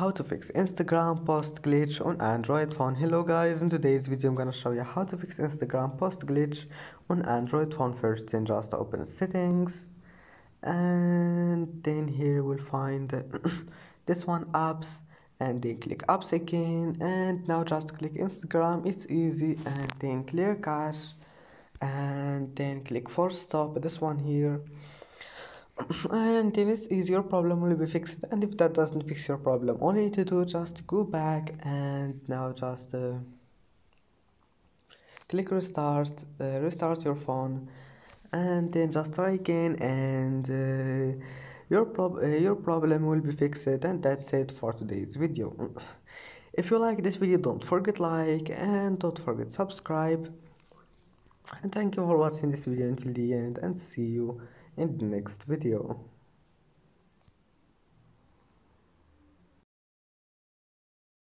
how to fix instagram post glitch on android phone. Hello guys. In today's video i'm gonna show you how to fix instagram post glitch on android phone. First then just open settings. And then here we'll find this one apps. And then click apps again. And now just click instagram. It's easy. And then clear cache. And then click force stop. This one here and then it's easy your problem will be fixed and if that doesn't fix your problem all you need to do just go back and now just uh, click restart uh, restart your phone. And then just try again and uh, your, prob uh, your problem will be fixed. And that's it for today's video. If you like this video don't forget like and don't forget subscribe. And thank you for watching this video until the end and see you in the next video